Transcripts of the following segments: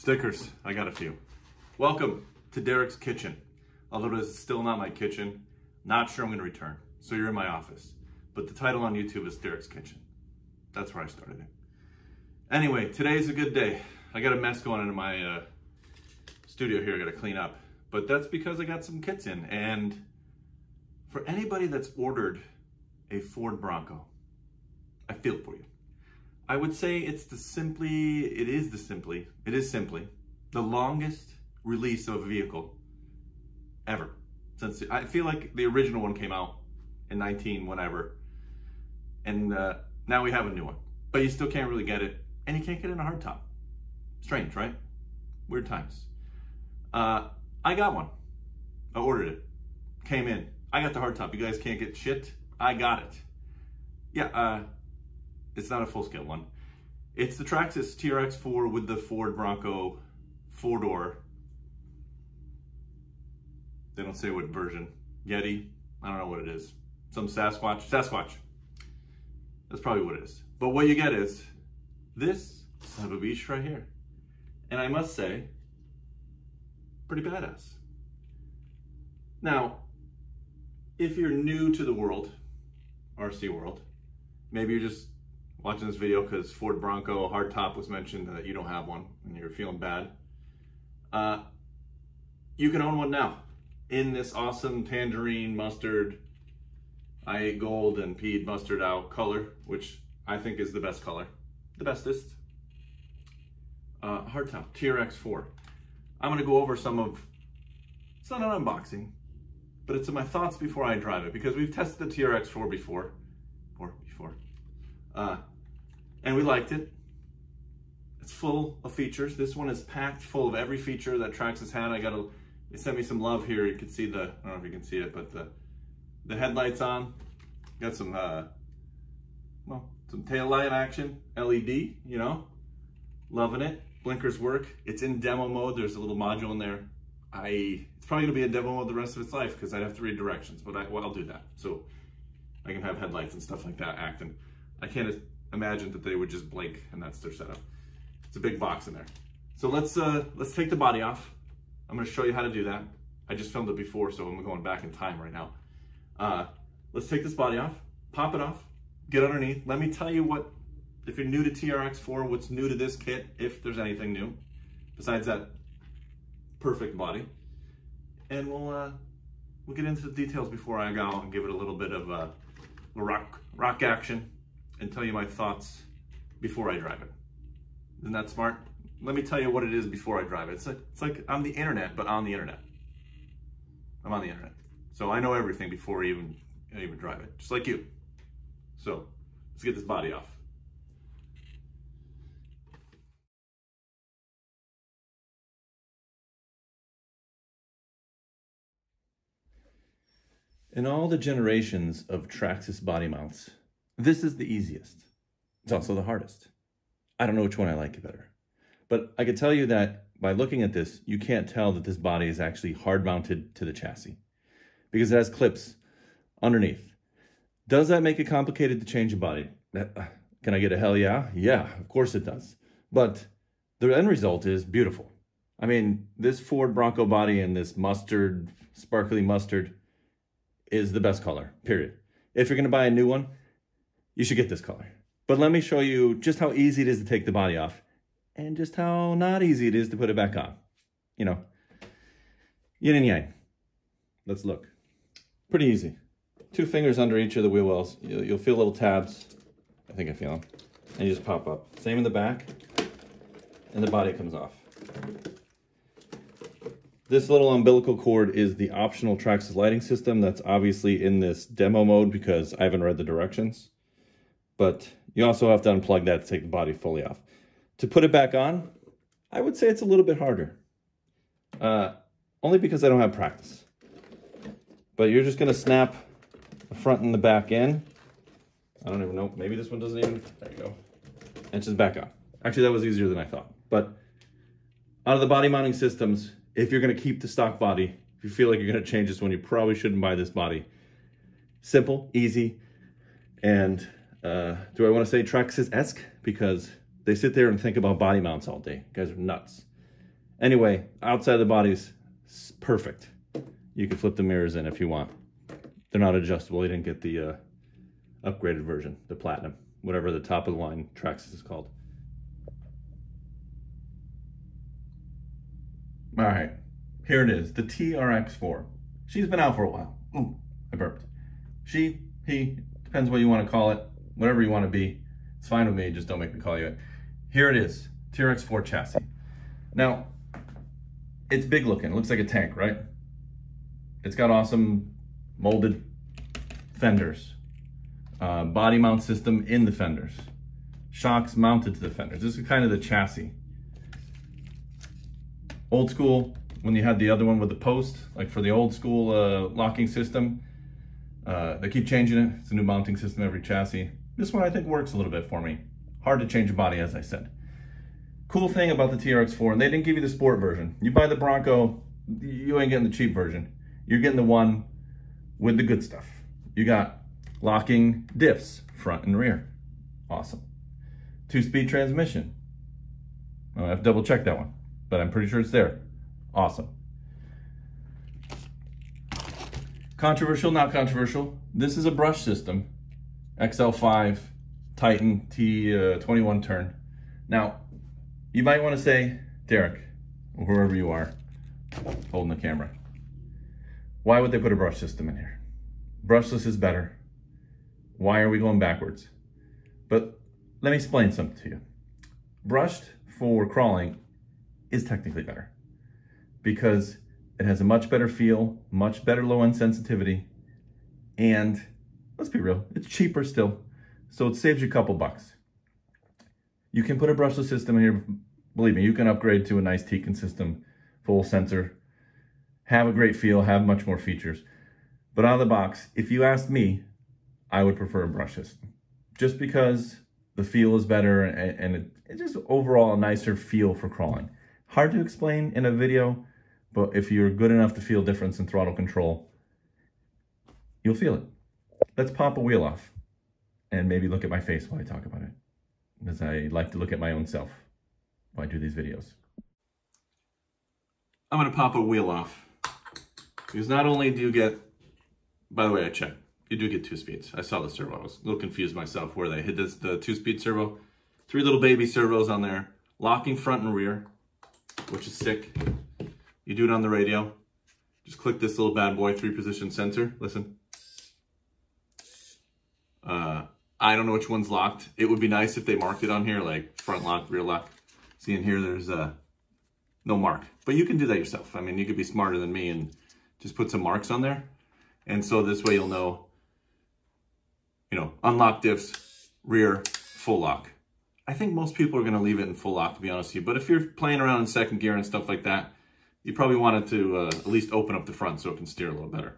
Stickers, I got a few. Welcome to Derek's Kitchen. Although it is still not my kitchen, not sure I'm gonna return. So you're in my office. But the title on YouTube is Derek's Kitchen. That's where I started it. Anyway, today's a good day. I got a mess going in my uh, studio here I gotta clean up. But that's because I got some kits in. And for anybody that's ordered a Ford Bronco, I feel for you. I would say it's the simply, it is the simply, it is simply the longest release of a vehicle ever. Since I feel like the original one came out in 19 whatever, and uh, now we have a new one, but you still can't really get it, and you can't get it in a hardtop. Strange, right? Weird times. Uh, I got one. I ordered it. Came in. I got the hardtop. You guys can't get shit. I got it. Yeah, uh, it's not a full scale one. It's the Traxxas TRX4 with the Ford Bronco four door. They don't say what version. Yeti. I don't know what it is. Some Sasquatch. Sasquatch. That's probably what it is. But what you get is this son of a beach right here. And I must say, pretty badass. Now, if you're new to the world, RC world, maybe you're just watching this video because Ford Bronco hardtop was mentioned that you don't have one and you're feeling bad. Uh, you can own one now in this awesome tangerine mustard, I ate gold and peed mustard out color, which I think is the best color, the bestest. Uh, hardtop, TRX4. I'm gonna go over some of, it's not an unboxing, but it's in my thoughts before I drive it because we've tested the TRX4 before, or before, uh, and we liked it. It's full of features. This one is packed full of every feature that Traxxas had. I got a, they sent me some love here. You can see the, I don't know if you can see it, but the, the headlights on. Got some, uh, well, some tail light action, LED, you know, loving it. Blinkers work. It's in demo mode. There's a little module in there. I, it's probably gonna be in demo mode the rest of its life because I'd have to read directions, but I, well, I'll do that. So I can have headlights and stuff like that acting. I can't imagine that they would just blink and that's their setup. It's a big box in there. So let's uh, let's take the body off. I'm gonna show you how to do that. I just filmed it before, so I'm going back in time right now. Uh, let's take this body off, pop it off, get underneath. Let me tell you what, if you're new to TRX4, what's new to this kit, if there's anything new, besides that perfect body. And we'll uh, we'll get into the details before I go and give it a little bit of uh, rock rock action and tell you my thoughts before I drive it. Isn't that smart? Let me tell you what it is before I drive it. It's like, it's like I'm the internet, but on the internet. I'm on the internet. So I know everything before I even, I even drive it, just like you. So let's get this body off. In all the generations of Traxxas body mounts, this is the easiest. It's also the hardest. I don't know which one I like better. But I can tell you that by looking at this, you can't tell that this body is actually hard mounted to the chassis because it has clips underneath. Does that make it complicated to change a body? Uh, can I get a hell yeah? Yeah, of course it does. But the end result is beautiful. I mean, this Ford Bronco body and this mustard, sparkly mustard, is the best color, period. If you're gonna buy a new one, you should get this color. But let me show you just how easy it is to take the body off and just how not easy it is to put it back on. You know, yin and yang. Let's look. Pretty easy. Two fingers under each of the wheel wells. You'll, you'll feel little tabs. I think I feel them. And you just pop up. Same in the back. And the body comes off. This little umbilical cord is the optional Traxxas lighting system that's obviously in this demo mode because I haven't read the directions. But you also have to unplug that to take the body fully off. To put it back on, I would say it's a little bit harder. Uh, only because I don't have practice. But you're just gonna snap the front and the back in. I don't even know, maybe this one doesn't even, there you go. And just back on. Actually, that was easier than I thought. But out of the body mounting systems, if you're gonna keep the stock body, if you feel like you're gonna change this one, you probably shouldn't buy this body. Simple, easy, and uh, do I want to say Traxxas-esque? Because they sit there and think about body mounts all day. You guys are nuts. Anyway, outside the bodies, perfect. You can flip the mirrors in if you want. They're not adjustable. You didn't get the uh, upgraded version, the Platinum, whatever the top of the line Traxxas is called. All right, here it is, the TRX4. She's been out for a while. Ooh, I burped. She, he, depends what you want to call it, whatever you want to be. It's fine with me, just don't make me call you it. Here it is, TRX4 chassis. Now, it's big looking, it looks like a tank, right? It's got awesome molded fenders, uh, body mount system in the fenders, shocks mounted to the fenders. This is kind of the chassis. Old school, when you had the other one with the post, like for the old school uh, locking system, uh, they keep changing it. It's a new mounting system every chassis. This one I think works a little bit for me. Hard to change the body, as I said. Cool thing about the TRX4, and they didn't give you the sport version. You buy the Bronco, you ain't getting the cheap version. You're getting the one with the good stuff. You got locking diffs, front and rear. Awesome. Two-speed transmission. I have to double check that one but I'm pretty sure it's there. Awesome. Controversial, not controversial. This is a brush system. XL5 Titan T21 uh, turn. Now, you might want to say, Derek, or whoever you are, holding the camera, why would they put a brush system in here? Brushless is better. Why are we going backwards? But let me explain something to you. Brushed for crawling is technically better because it has a much better feel, much better low end sensitivity, and let's be real, it's cheaper still. So it saves you a couple bucks. You can put a brushless system in here. Believe me, you can upgrade to a nice Tekin system, full sensor, have a great feel, have much more features. But out of the box, if you ask me, I would prefer a brush system. Just because the feel is better and, and it, it's just overall a nicer feel for crawling. Hard to explain in a video, but if you're good enough to feel difference in throttle control, you'll feel it. Let's pop a wheel off and maybe look at my face while I talk about it, because I like to look at my own self while I do these videos. I'm gonna pop a wheel off, because not only do you get, by the way, I checked, you do get two speeds. I saw the servo, I was a little confused myself where they hit this, the two speed servo. Three little baby servos on there, locking front and rear, which is sick. You do it on the radio. Just click this little bad boy three position sensor. Listen. Uh, I don't know which one's locked. It would be nice if they marked it on here, like front lock, rear lock. See in here, there's uh, no mark. But you can do that yourself. I mean, you could be smarter than me and just put some marks on there. And so this way you'll know, you know, unlock diffs, rear, full lock. I think most people are going to leave it in full lock, to be honest with you. But if you're playing around in second gear and stuff like that, you probably want it to uh, at least open up the front so it can steer a little better.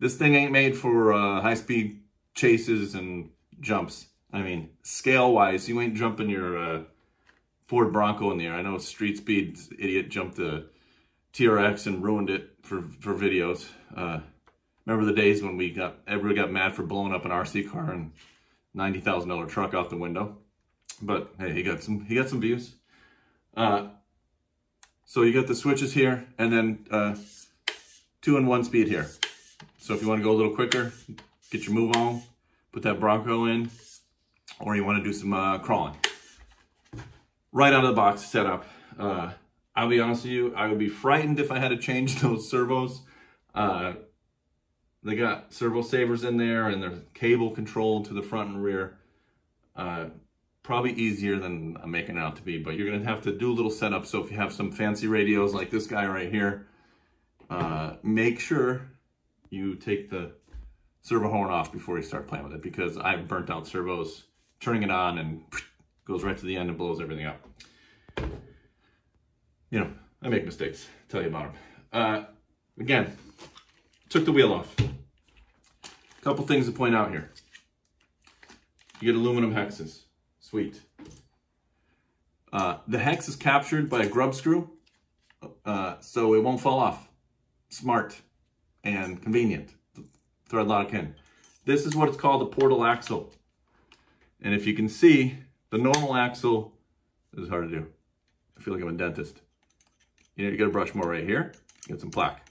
This thing ain't made for uh, high-speed chases and jumps. I mean, scale-wise, you ain't jumping your uh, Ford Bronco in the air. I know Street Speed idiot jumped the TRX and ruined it for, for videos. Uh, remember the days when we got everybody got mad for blowing up an RC car and $90,000 truck out the window? But hey, he got some he got some views. Uh, so you got the switches here, and then uh, two and one speed here. So if you want to go a little quicker, get your move on, put that Bronco in, or you want to do some uh, crawling. Right out of the box setup. Uh, I'll be honest with you, I would be frightened if I had to change those servos. Uh, they got servo savers in there, and they're cable controlled to the front and rear. Uh, probably easier than I'm making it out to be, but you're gonna have to do a little setup. So if you have some fancy radios like this guy right here, uh, make sure you take the servo horn off before you start playing with it because I've burnt out servos, turning it on and goes right to the end and blows everything up. You know, I make mistakes, tell you about them. Uh, again, took the wheel off. Couple things to point out here. You get aluminum hexes. Sweet. Uh, the hex is captured by a grub screw, uh, so it won't fall off. Smart and convenient. Thread lock in. This is what it's called a portal axle. And if you can see, the normal axle, this is hard to do. I feel like I'm a dentist. You know, you got to brush more right here, get some plaque.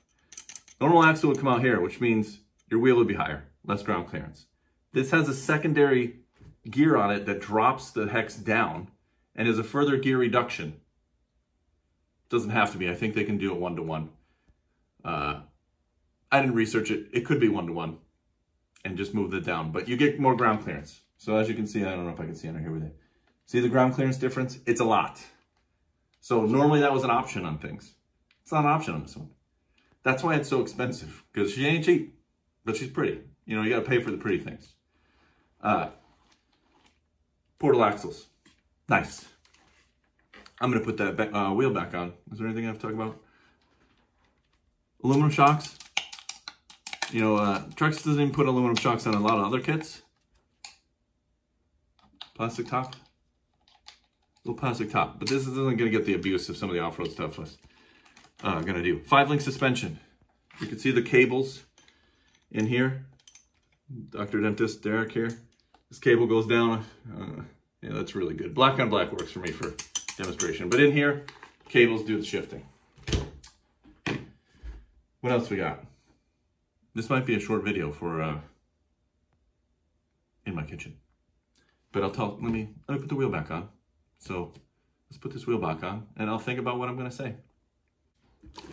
Normal axle would come out here, which means your wheel would be higher, less ground clearance. This has a secondary gear on it that drops the hex down and is a further gear reduction. Doesn't have to be. I think they can do it one-to-one. Uh, I didn't research it. It could be one-to-one and just move it down, but you get more ground clearance. So as you can see, I don't know if I can see under here with it. See the ground clearance difference? It's a lot. So normally that was an option on things. It's not an option on this one. That's why it's so expensive, because she ain't cheap, but she's pretty. You know, you gotta pay for the pretty things. Uh, portal axles, nice. I'm gonna put that uh, wheel back on. Is there anything I have to talk about? Aluminum shocks. You know, uh, Trex doesn't even put aluminum shocks on a lot of other kits. Plastic top little plastic top. But this isn't going to get the abuse of some of the off-road stuff was uh, going to do. Five-link suspension. You can see the cables in here. Dr. Dentist Derek here. This cable goes down. Uh, yeah, that's really good. Black on black works for me for demonstration. But in here, cables do the shifting. What else we got? This might be a short video for uh, in my kitchen. But I'll tell, let me, let me put the wheel back on. So let's put this wheel back on and I'll think about what I'm gonna say.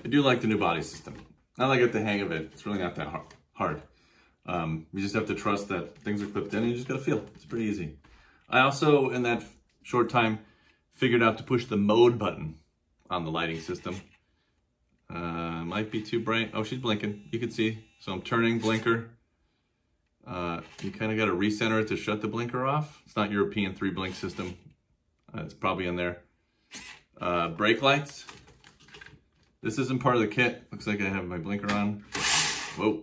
I do like the new body system. Now that I get the hang of it, it's really not that hard. Um, you just have to trust that things are clipped in and you just gotta feel. It's pretty easy. I also, in that short time, figured out to push the mode button on the lighting system. Uh, might be too bright. Oh, she's blinking. You can see. So I'm turning blinker. Uh, you kind of got to recenter it to shut the blinker off. It's not European three blink system. Uh, it's probably in there. Uh, brake lights. This isn't part of the kit. Looks like I have my blinker on. Whoa.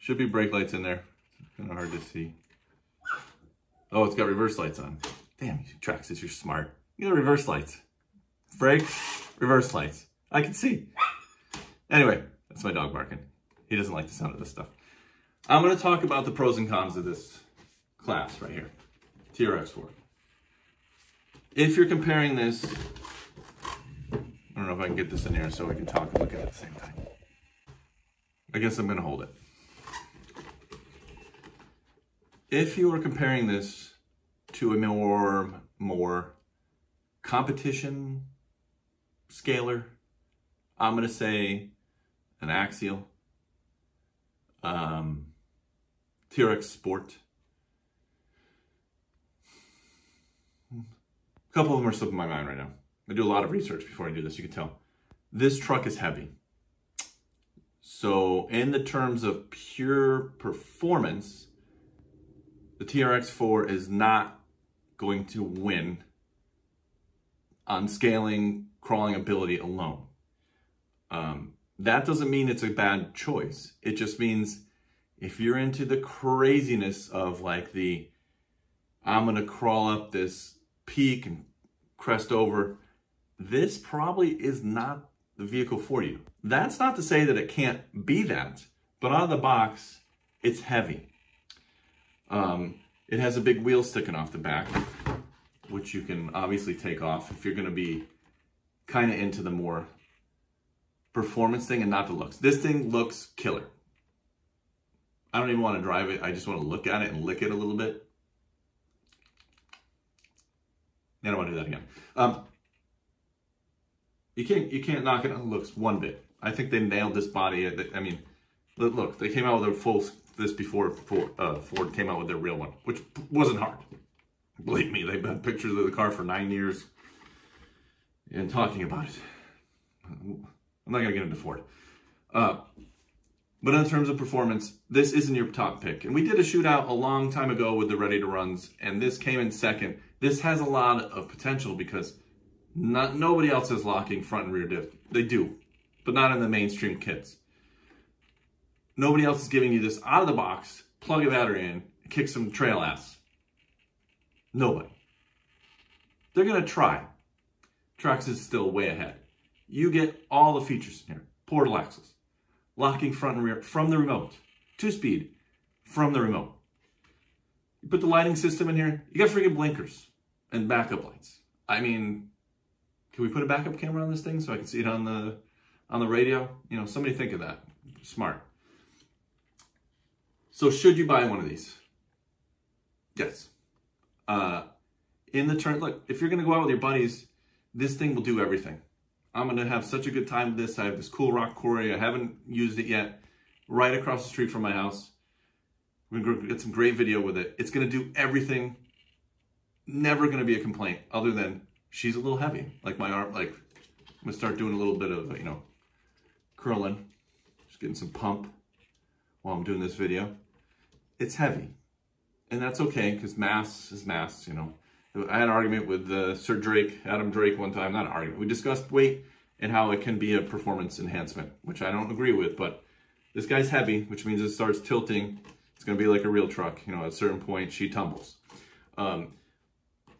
Should be brake lights in there. Kind of hard to see. Oh, it's got reverse lights on. Damn, you Traxxas, you're smart. You got reverse lights. Brake, reverse lights. I can see. Anyway, that's my dog barking. He doesn't like the sound of this stuff. I'm going to talk about the pros and cons of this class right here. TRX4 if you're comparing this, I don't know if I can get this in here so we can talk and look at it at the same time. I guess I'm gonna hold it. If you are comparing this to a more, more competition scaler, I'm gonna say an Axial, um, TRX Sport, A couple of them are slipping my mind right now. I do a lot of research before I do this, you can tell. This truck is heavy. So in the terms of pure performance, the TRX4 is not going to win on scaling, crawling ability alone. Um, that doesn't mean it's a bad choice. It just means if you're into the craziness of like the, I'm going to crawl up this peak and crest over, this probably is not the vehicle for you. That's not to say that it can't be that, but out of the box, it's heavy. Um, it has a big wheel sticking off the back, which you can obviously take off if you're going to be kind of into the more performance thing and not the looks. This thing looks killer. I don't even want to drive it. I just want to look at it and lick it a little bit. I don't want to do that again. Um, you can't you can't knock it on looks one bit. I think they nailed this body. I mean, look, they came out with a full this before Ford, uh, Ford came out with their real one, which wasn't hard. Believe me, they've had pictures of the car for nine years and talking about it. I'm not gonna get into Ford. Uh, but in terms of performance, this isn't your top pick. And we did a shootout a long time ago with the ready to runs, and this came in second. This has a lot of potential because not, nobody else is locking front and rear diff. They do, but not in the mainstream kits. Nobody else is giving you this out of the box, plug a battery in, kick some trail ass. Nobody. They're going to try. Trax is still way ahead. You get all the features in here. Portal axles, locking front and rear from the remote, two speed from the remote. You put the lighting system in here, you got freaking blinkers and backup lights. I mean, can we put a backup camera on this thing so I can see it on the on the radio? You know, somebody think of that. Smart. So should you buy one of these? Yes. Uh, in the turn, look, if you're going to go out with your buddies, this thing will do everything. I'm to have such a good time with this. I have this cool rock quarry. I haven't used it yet. Right across the street from my house. Going to get some great video with it. It's to do everything. Never to be a complaint other than she's a little heavy. Like my arm, like I'm to start doing a little bit of, you know, curling. Just getting some pump while I'm doing this video. It's heavy. And that's okay because mass is mass, you know. I had an argument with uh, Sir Drake, Adam Drake one time, not an argument. We discussed weight and how it can be a performance enhancement, which I don't agree with, but this guy's heavy, which means it starts tilting. It's going to be like a real truck. You know, at a certain point, she tumbles. Um,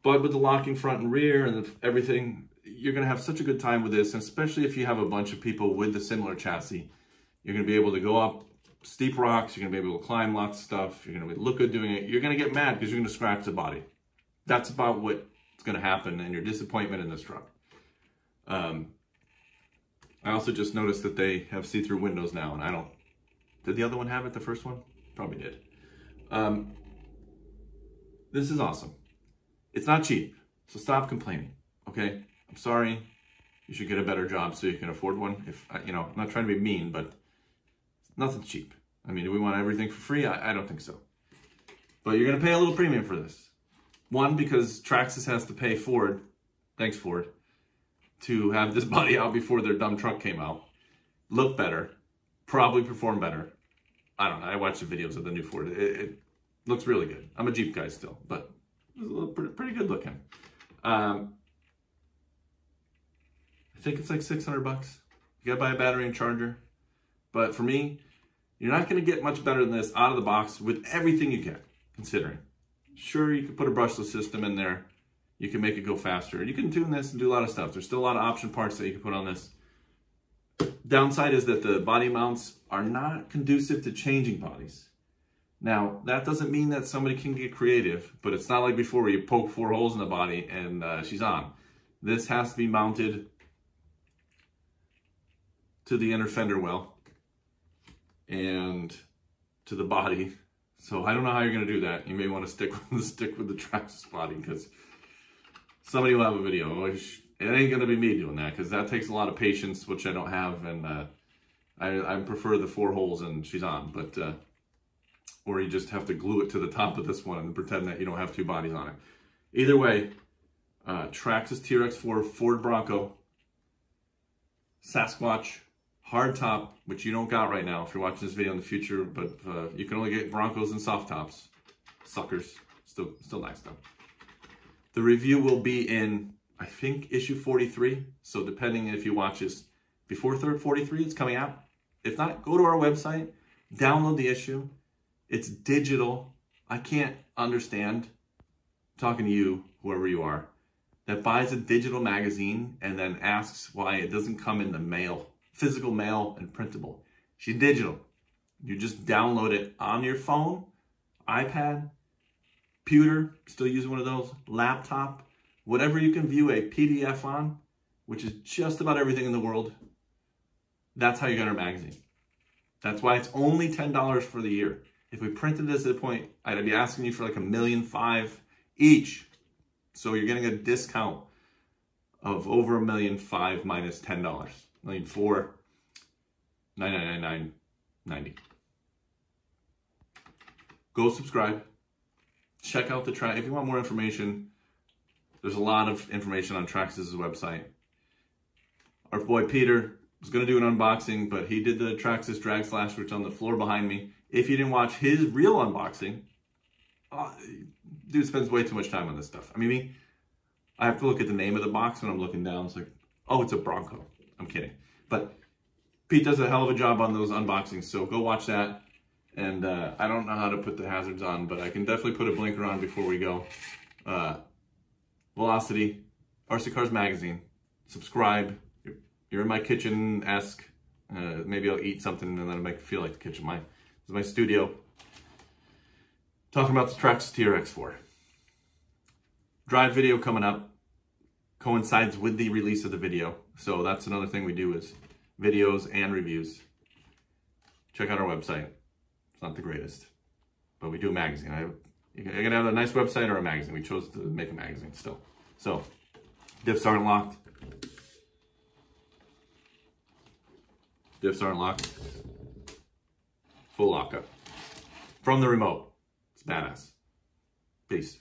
but with the locking front and rear and everything, you're going to have such a good time with this, and especially if you have a bunch of people with the similar chassis. You're going to be able to go up steep rocks. You're going to be able to climb lots of stuff. You're going to look good doing it. You're going to get mad because you're going to scratch the body. That's about what's going to happen and your disappointment in this truck. Um, I also just noticed that they have see-through windows now, and I don't. Did the other one have it? The first one probably did. Um, this is awesome. It's not cheap, so stop complaining. Okay, I'm sorry. You should get a better job so you can afford one. If you know, I'm not trying to be mean, but nothing's cheap. I mean, do we want everything for free? I, I don't think so. But you're going to pay a little premium for this. One, because Traxxas has to pay Ford, thanks Ford, to have this body out before their dumb truck came out. Look better, probably perform better. I don't know. I watched the videos of the new Ford. It, it looks really good. I'm a Jeep guy still, but it's pretty, pretty good looking. Um, I think it's like 600 bucks. You gotta buy a battery and charger. But for me, you're not to get much better than this out of the box with everything you get, considering. Sure, you could put a brushless system in there. You can make it go faster. You can tune this and do a lot of stuff. There's still a lot of option parts that you can put on this. Downside is that the body mounts are not conducive to changing bodies. Now, that doesn't mean that somebody can get creative, but it's not like before where you poke four holes in the body and uh, she's on. This has to be mounted to the inner fender well and to the body. So I don't know how you're going to do that. You may want to stick with the stick with the Traxxas body because somebody will have a video. It ain't going to be me doing that because that takes a lot of patience, which I don't have, and uh, I, I prefer the four holes and she's on. But uh, or you just have to glue it to the top of this one and pretend that you don't have two bodies on it. Either way, uh, Traxxas TRX4 Ford Bronco, Sasquatch, hard top, which you don't got right now if you're watching this video in the future, but uh, you can only get Broncos and soft tops. Suckers. Still, still nice though. The review will be in, I think, issue 43. So depending if you watch this before third 43, it's coming out. If not, go to our website, download the issue. It's digital. I can't understand talking to you, whoever you are, that buys a digital magazine and then asks why it doesn't come in the mail physical mail and printable. She's digital. You just download it on your phone, iPad, computer, still using one of those, laptop, whatever you can view a PDF on, which is just about everything in the world. That's how you get our magazine. That's why it's only $10 for the year. If we printed this at a point, I'd be asking you for like a million five each. So you're getting a discount of over a million five minus $10 million four, nine nine nine nine ninety. Go subscribe. Check out the track. If you want more information, there's a lot of information on Traxxas' website. Our boy Peter was going to do an unboxing, but he did the Traxxas drag slash, which on the floor behind me. If you didn't watch his real unboxing, uh, dude spends way too much time on this stuff. I mean, I have to look at the name of the box when I'm looking down. It's like, oh, it's a Bronco. I'm kidding. But Pete does a hell of a job on those unboxings, so go watch that. And uh, I don't know how to put the hazards on, but I can definitely put a blinker on before we go. Uh, Velocity, RC Cars Magazine. Subscribe. You're, you're in my kitchen-esque. Uh, maybe I'll eat something and then it'll make it feel like the kitchen. My, this is my studio. Talking about the Traxxas TRX4. Drive video coming up coincides with the release of the video. So that's another thing we do is videos and reviews. Check out our website. It's not the greatest, but we do a magazine. I, you're gonna have a nice website or a magazine. We chose to make a magazine still. So, diffs aren't locked. Diffs aren't locked. Full lockup. From the remote. It's badass. Peace.